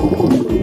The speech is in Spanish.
Gracias.